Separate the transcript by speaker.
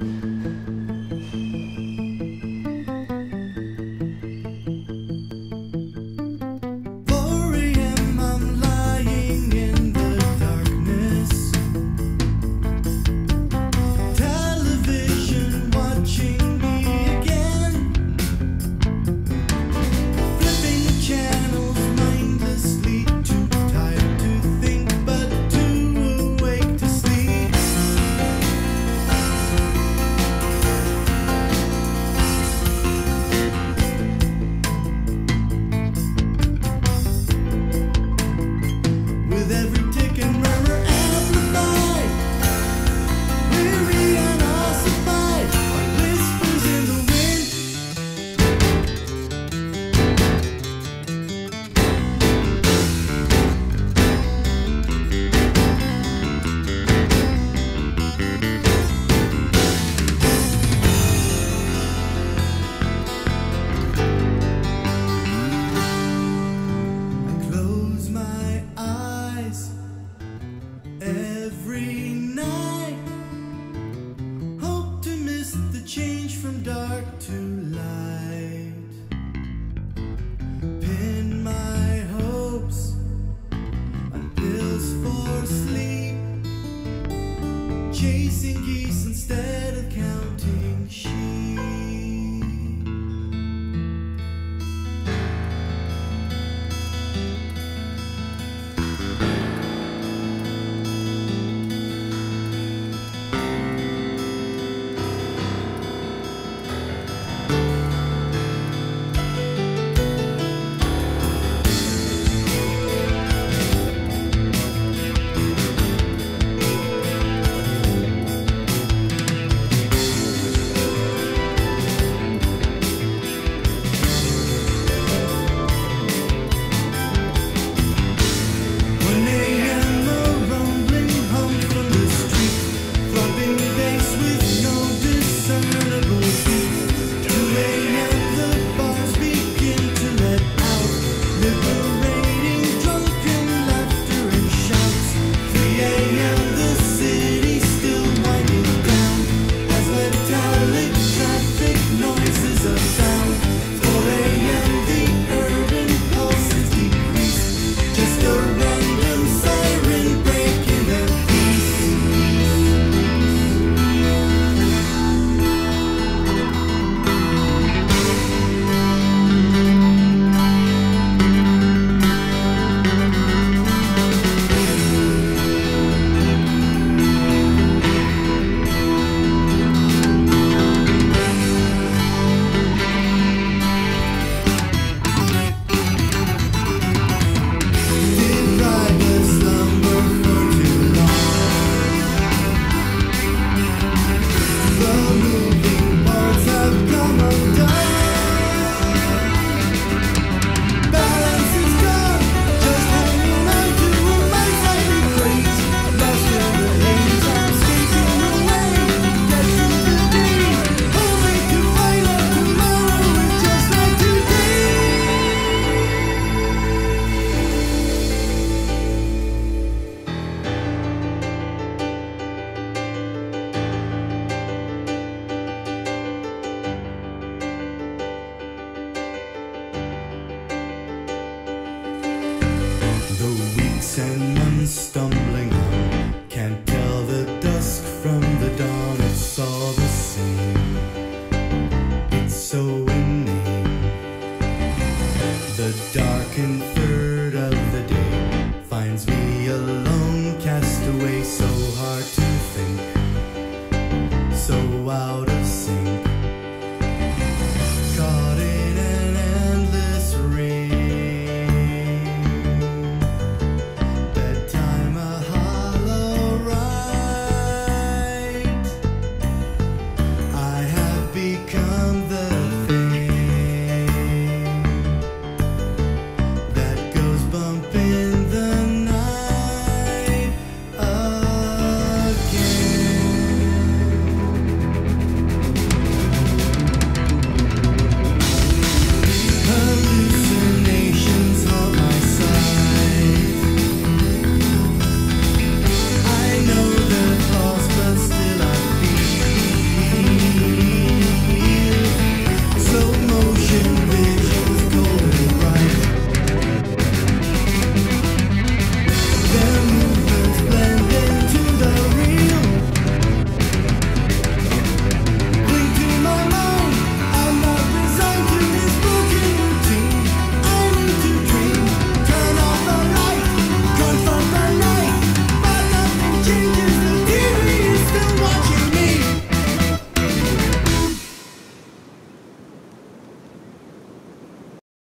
Speaker 1: Mm-hmm. chasing geese instead. Mr. Random And stumbling on. Can't tell the dusk from the dawn, it's all the same. It's so inane. The darkened third of the day finds me alone, cast away, so hard to think. So out